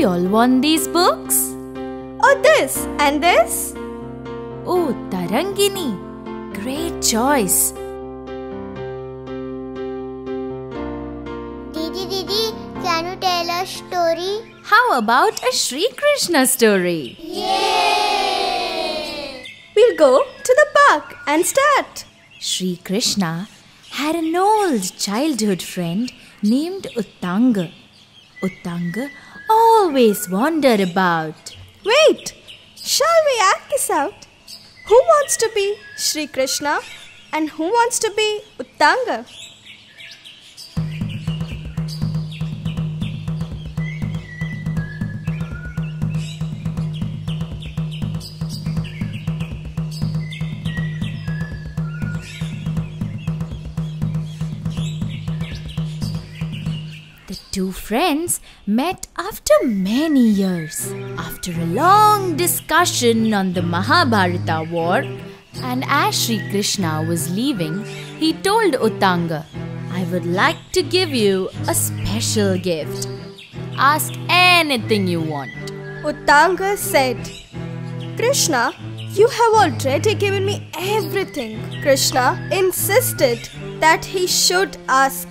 you all want these books? Oh, this and this? Oh, Tarangini. Great choice. Didi, Didi, can you tell a story? How about a Sri Krishna story? Yay! We'll go to the park and start. Sri Krishna had an old childhood friend named Uttanga. Uttanga oh, always wandered about. Wait, shall we act this out? Who wants to be Sri Krishna and who wants to be Uttanga? The two friends met after many years. After a long discussion on the Mahabharata war, and as Sri Krishna was leaving, he told Uttanga, I would like to give you a special gift. Ask anything you want. Uttanga said, Krishna, you have already given me everything. Krishna insisted that he should ask.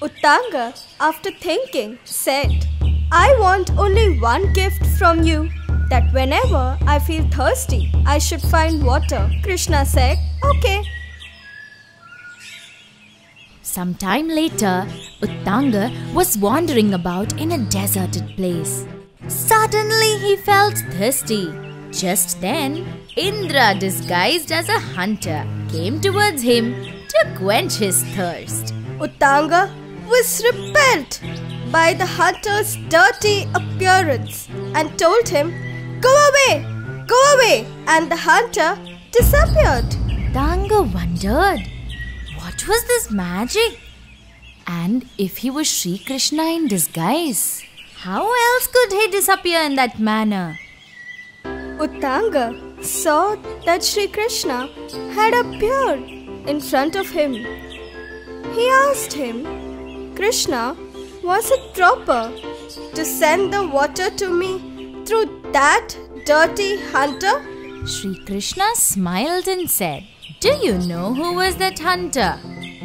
Uttanga, after thinking, said, I want only one gift from you that whenever I feel thirsty, I should find water. Krishna said, Okay. Some time later, Uttanga was wandering about in a deserted place. Suddenly he felt thirsty. Just then, Indra, disguised as a hunter, came towards him to quench his thirst. Uttanga was repelled by the hunter's dirty appearance and told him, Go away, go away, and the hunter disappeared. Uttanga wondered, what was this magic? And if he was Sri Krishna in disguise, how else could he disappear in that manner? Uttanga saw that Sri Krishna had appeared in front of him. He asked him, Krishna, was it proper to send the water to me through that dirty hunter? Sri Krishna smiled and said, Do you know who was that hunter?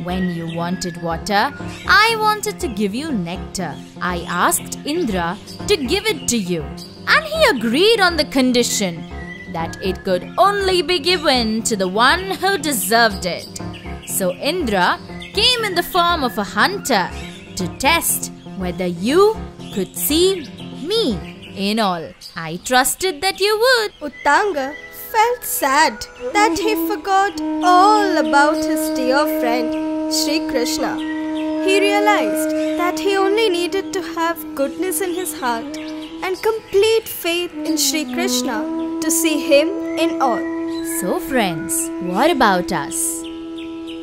When you wanted water, I wanted to give you nectar. I asked Indra to give it to you, and he agreed on the condition that it could only be given to the one who deserved it. So Indra came in the form of a hunter to test whether you could see me. In all, I trusted that you would. Uttanga felt sad that he forgot all about his dear friend Sri Krishna. He realized that he only needed to have goodness in his heart and complete faith in Sri Krishna to see him in all. So, friends, what about us?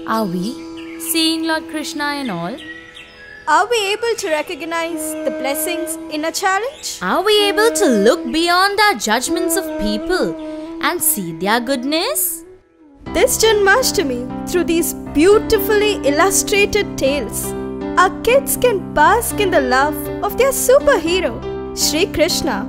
Are we seeing Lord Krishna and all? Are we able to recognize the blessings in a challenge? Are we able to look beyond our judgments of people and see their goodness? This Janmashtami, through these beautifully illustrated tales, our kids can bask in the love of their superhero, Sri Krishna.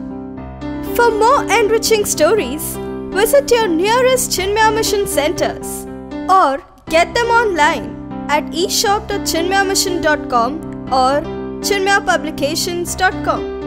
For more enriching stories, visit your nearest Chinmaya Mission centers or get them online at eshop.chinmayamission.com or chinmayapublications.com.